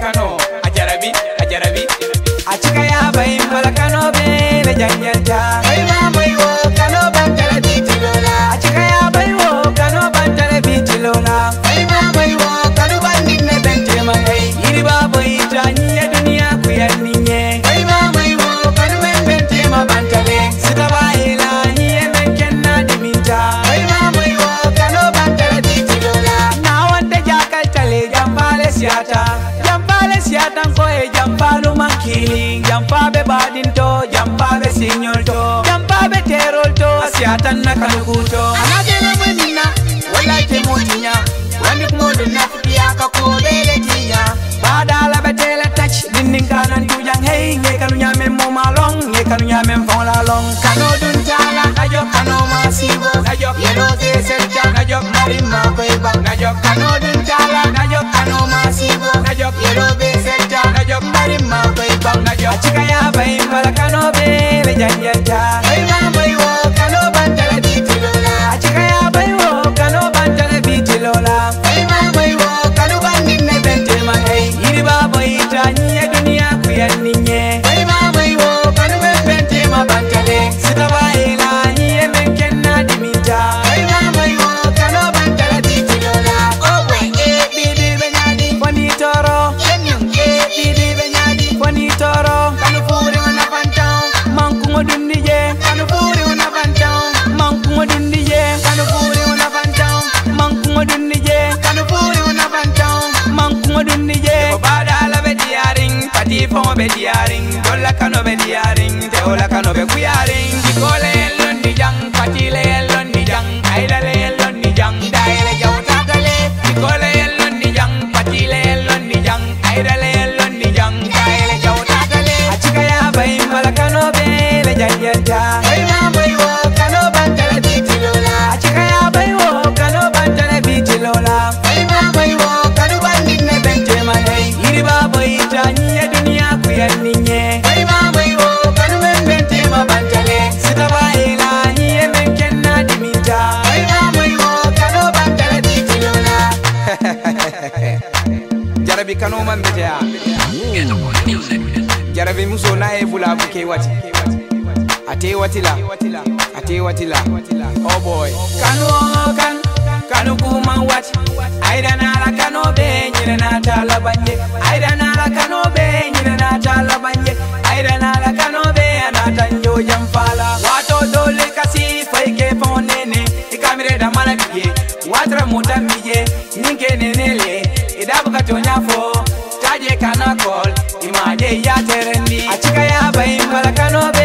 Kano, ajarabi, ajarabi. Achika ya bai malakano be, le Jampano makini Jampabe badinto Jampabe sinyolto Jampabe terolto Asiata na kanukuto Anake na mwemina Wala ite mwotinya Wendik mwotu na fipia kakulele tinya Badala betele touch Dinding kanan tujang hei Nye kanu nyame mumalong Nye kanu nyame mfongla long Kano duntala Kajo kano masibo Kajo kano deselcha Kajo marima kweba Kajo kano duntala no be daring, Dola ka no be daring, Teola ka no be kuyaring. Kikole elon ni jang, Patile elon ni jang, Ailale elon ni jang, Daile jau tagale. Kikole elon ni jang, Patile elon ni jang, Ailale elon ni jang, Daile jau tagale. Achika ya bai malaka no be le janyanja. Hey na bai wo kano bantala bichilola. Achika ya bai wo kano bantala bichilola. Mm. be kano man be jaya jarabe muso na ye bula bu ke wati ate watila ate watila oh boy kano kan kano kuma wati aida na la kano be nyira na talabande baara bi ye waatara muta mi ye nin kenene le idaabu ka tonya fo taaje kana kɔl imaade yaa tɛrɛndi a cika yaa bayin bala kanɔ be